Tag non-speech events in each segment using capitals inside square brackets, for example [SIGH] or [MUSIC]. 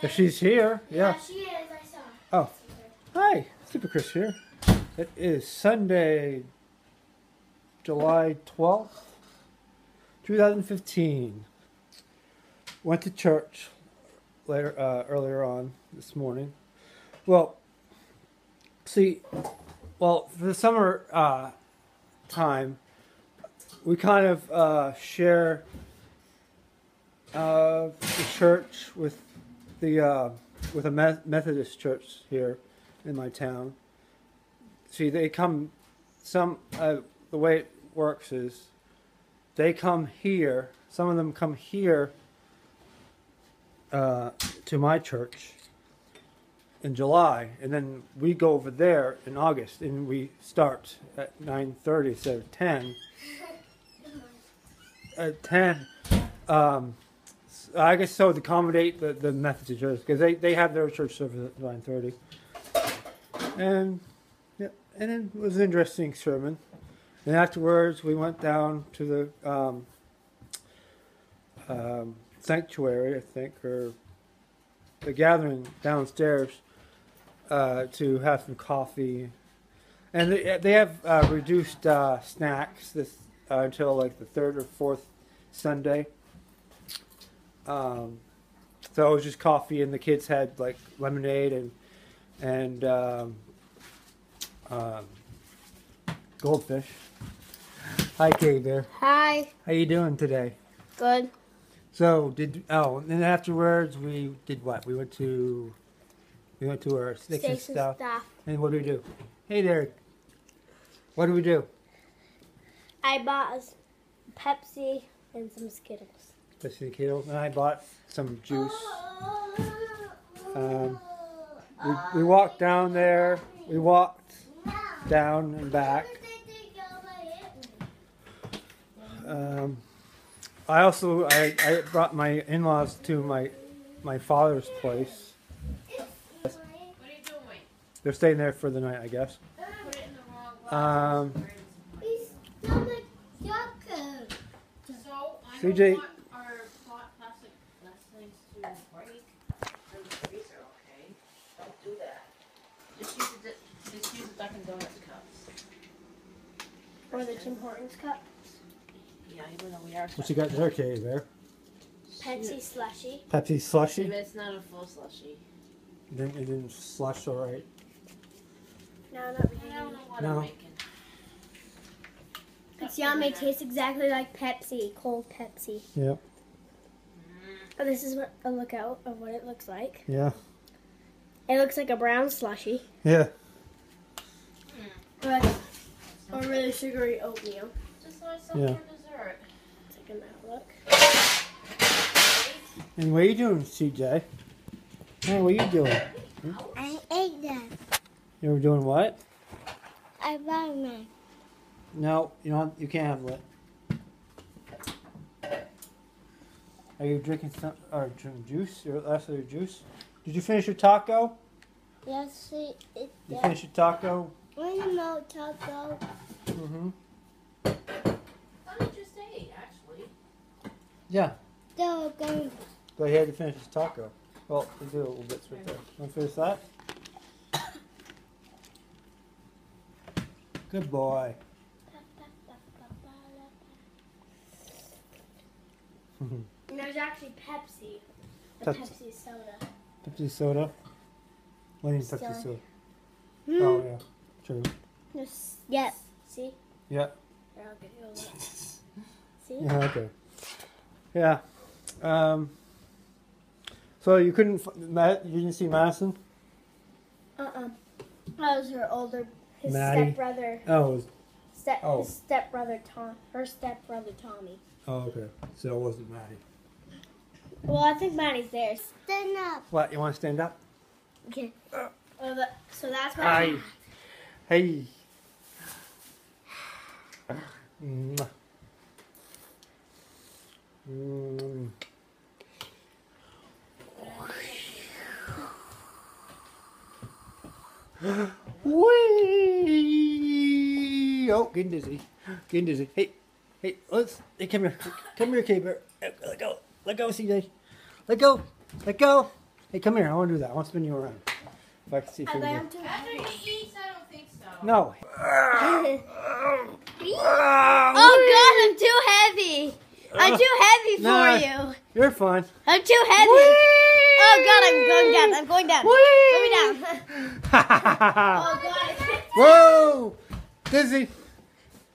If she's here, yeah. she is. I saw. Oh. Hi, Super Chris here. It is Sunday, July 12th, 2015. Went to church later, uh, earlier on this morning. Well, see, well, for the summer uh, time, we kind of uh, share uh, the church with the uh, with a Methodist church here in my town. See, they come. Some uh, the way it works is they come here. Some of them come here uh, to my church in July, and then we go over there in August, and we start at nine thirty instead of ten. [LAUGHS] At ten, um, I guess so to accommodate the, the Methodist church because they, they have their church service at nine thirty, and yeah, and it was an interesting sermon. And afterwards, we went down to the um, um, sanctuary, I think, or the gathering downstairs uh, to have some coffee, and they, they have uh, reduced uh, snacks this uh, until like the third or fourth Sunday. Um, so it was just coffee, and the kids had like lemonade and and um, um, goldfish. Hi, Kay Bear. Hi. How you doing today? Good. So did oh, and then afterwards we did what? We went to we went to our Station stuff. stuff. And what do we do? Hey there. What do we do? I bought a Pepsi and some Skittles. Especially the kiddos. And I bought some juice. Um, we, we walked down there. We walked down and back. Um, I also I, I brought my in-laws to my my father's place. What are you doing? They're staying there for the night, I guess. Put it in the wrong Um, box. so I CJ. don't want our pla- plastic glass things to break. in the freezer, okay? Don't do that. Just use the di- just use the Dunkin' Donuts cups. Or the Tim Hortons cup. Yeah, even though we are. what you got there, Katie? There, Pepsi slushy. Pepsi slushy. slushy. it's not a full slushy. It didn't, it didn't slush all right. No, not I don't know what No. I'm making. It's yummy. It tastes exactly like Pepsi, cold Pepsi. Yep. Oh, this is what a lookout of what it looks like. Yeah. It looks like a brown slushy. Yeah. Or, or really sugary oatmeal. Just like some Yeah. for dessert. Take a that look. And what are you doing, CJ? Hey, what are you doing? I ate that. You were doing what? I bought mine. No, you don't. You can't have lit. Are you drinking some or drinking juice? Your last of your juice? Did you finish your taco? Yes, it, it, You that. finish your taco? One more taco. Mm-hmm. I thought you just ate, actually. Yeah. Still going. But he had to finish his taco. Well, we do a little bits right there. Want to finish that? Good boy. And there's actually Pepsi. A Pepsi. Pepsi soda. Pepsi soda. What is Pepsi Still- soda? Hmm. Oh yeah, true. Yes. Yes. See? Yeah. Here, I'll give you a look. [LAUGHS] See? Yeah. Okay. Yeah. Um. So you couldn't, f- Matt? You didn't see Madison? Uh-uh. That was her older, his Maddie? stepbrother. Oh. it was- Step, Oh. His stepbrother Tom. Her stepbrother Tommy. Oh, okay. So it wasn't Maddie. Well, I think Maddie's there. Stand up. What? You want to stand up? Okay. Oh, the, so that's what. Hi. Hey. Mwah. Mm. Whee! Oh, getting dizzy. Getting dizzy. Hey, hey, let's. Hey, come here. Come here, Caper. Let go. Let go, CJ. Let go. Let go. Hey, come here. I want to do that. I want to spin you around. If I can see if you I can No. [LAUGHS] [LAUGHS] Oh God, I'm too heavy. I'm too heavy for Nah. you. You're fine. I'm too heavy. Oh God, I'm going down. I'm going down. Put me down. [LAUGHS] Oh God. Whoa! Dizzy.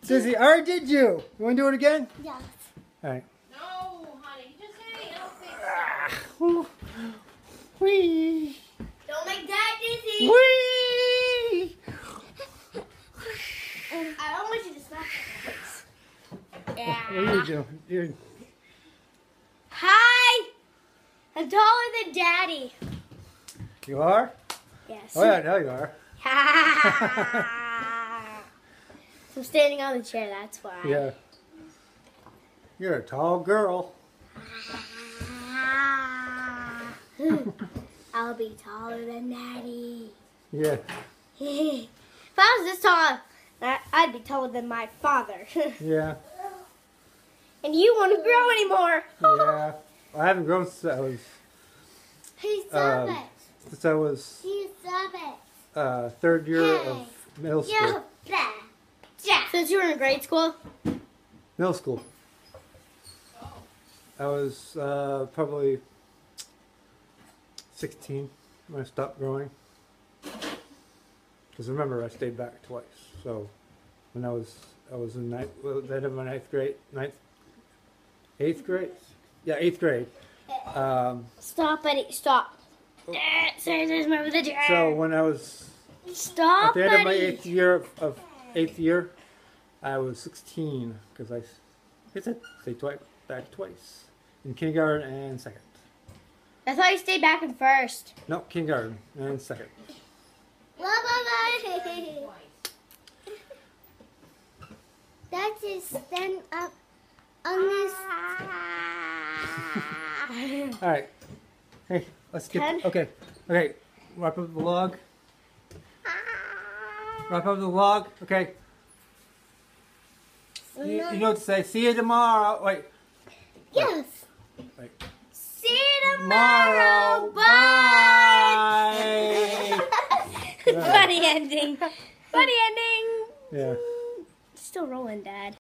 Dizzy, I already did you. You want to do it again? Yes. All right. No, honey, just say I don't think so. Whee! Don't make Dad dizzy. Whee! I don't want you to smack What are Yeah. you doing? You're, Hi. I'm taller than Daddy. you are? Yes. Oh, yeah, now you are. [LAUGHS] so I'm standing on the chair. That's why. Yeah. You're a tall girl. [LAUGHS] I'll be taller than Daddy. Yeah. [LAUGHS] if I was this tall, I'd be taller than my father. Yeah. and you won't grow anymore. Yeah. I haven't grown since I was He stop Um, it. since I was He stop it. uh, third year of middle school. You there. Yeah. Since you were in grade school. Middle school. I was uh, probably 16 when I stopped growing. Because remember, I stayed back twice. So when I was I was in ninth, well, the end of my ninth grade, ninth, eighth grade, yeah, eighth grade. Um, Stop, Buddy. Stop. Say this, remember the so when I was Stop, at the end of my eighth year of, of eighth year, I was 16 because I, I said stayed twice back twice in kindergarten and second. I thought you stayed back in first. No, kindergarten and second. That is stand up on this. [LAUGHS] All right. Hey, let's get Ten? okay. Okay, wrap up the log. Wrap up the log. Okay. You, you know what to say. See you tomorrow. Wait. Yes. Wait. See you Tomorrow. Bye. [LAUGHS] Funny ending. [LAUGHS] Funny ending. Yeah. Still rolling, Dad.